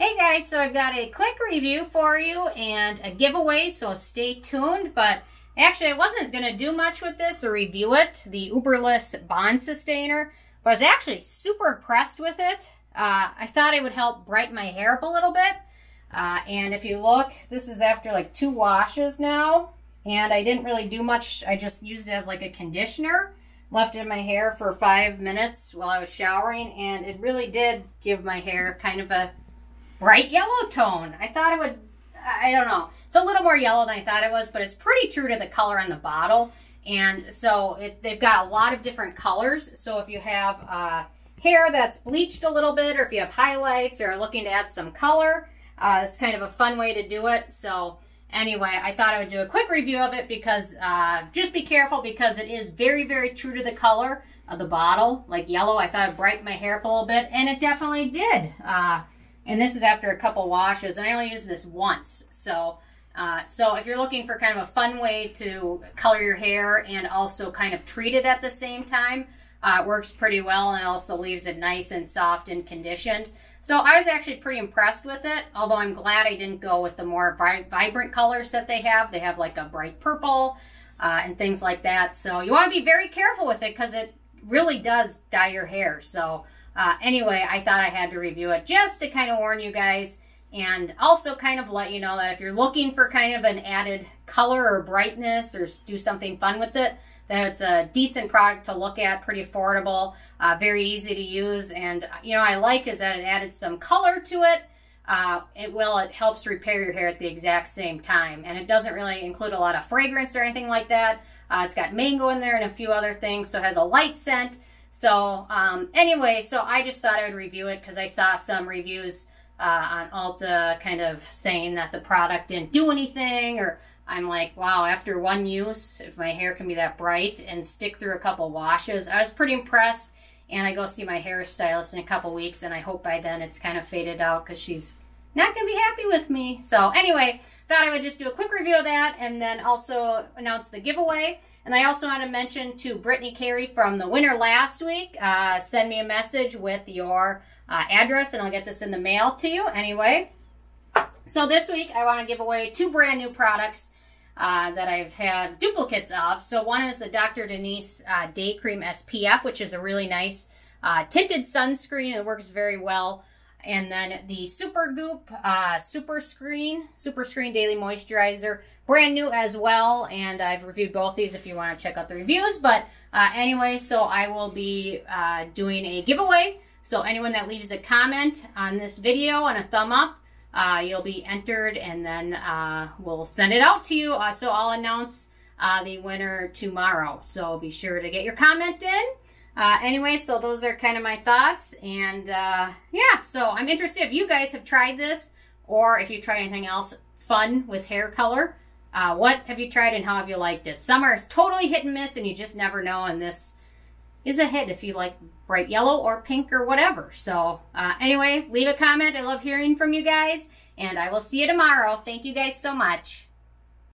Hey guys, so I've got a quick review for you and a giveaway, so stay tuned. But actually, I wasn't going to do much with this or review it, the Uberliss Bond Sustainer, but I was actually super impressed with it. Uh, I thought it would help brighten my hair up a little bit. Uh, and if you look, this is after like two washes now, and I didn't really do much. I just used it as like a conditioner, left in my hair for five minutes while I was showering, and it really did give my hair kind of a bright yellow tone. I thought it would, I don't know. It's a little more yellow than I thought it was, but it's pretty true to the color on the bottle. And so it, they've got a lot of different colors. So if you have uh, hair that's bleached a little bit, or if you have highlights or are looking to add some color, uh, it's kind of a fun way to do it. So anyway, I thought I would do a quick review of it because uh, just be careful because it is very, very true to the color of the bottle. Like yellow, I thought it brightened my hair up a little bit, and it definitely did. Uh, and this is after a couple washes, and I only used this once. So, uh, so if you're looking for kind of a fun way to color your hair and also kind of treat it at the same time, uh, it works pretty well and also leaves it nice and soft and conditioned. So I was actually pretty impressed with it, although I'm glad I didn't go with the more vibrant colors that they have. They have like a bright purple uh, and things like that. So you want to be very careful with it because it really does dye your hair. So uh, anyway, I thought I had to review it just to kind of warn you guys and also kind of let you know that if you're looking for kind of an added color or brightness or do something fun with it, that it's a decent product to look at, pretty affordable, uh, very easy to use. And, you know, I like is that it added some color to it. Uh, it will, it helps repair your hair at the exact same time. And it doesn't really include a lot of fragrance or anything like that. Uh, it's got mango in there and a few other things, so it has a light scent. So um, anyway, so I just thought I would review it because I saw some reviews uh, on Ulta kind of saying that the product didn't do anything or I'm like, wow, after one use, if my hair can be that bright and stick through a couple washes, I was pretty impressed. And I go see my hairstylist in a couple weeks, and I hope by then it's kind of faded out because she's not going to be happy with me. So anyway, thought I would just do a quick review of that and then also announce the giveaway. And I also want to mention to Brittany Carey from the winner last week, uh, send me a message with your uh, address and I'll get this in the mail to you anyway. So this week I want to give away two brand new products uh, that I've had duplicates of. So one is the Dr. Denese uh, Day Cream SPF, which is a really nice uh, tinted sunscreen. It works very well. And then the Supergoop uh, Super Screen, Super Screen Daily Moisturizer, brand new as well. And I've reviewed both these if you want to check out the reviews. But uh, anyway, so I will be uh, doing a giveaway. So anyone that leaves a comment on this video and a thumb up, uh, you'll be entered and then uh, we'll send it out to you. Uh, so I'll announce the winner tomorrow. So be sure to get your comment in. Uh, anyway, so those are kind of my thoughts. And uh, yeah, so I'm interested if you guys have tried this or if you tried anything else fun with hair color. what have you tried and how have you liked it? Some are totally hit and miss and you just never know. And this is a hit if you like bright yellow or pink or whatever. So uh, anyway, leave a comment. I love hearing from you guys. And I will see you tomorrow. Thank you guys so much.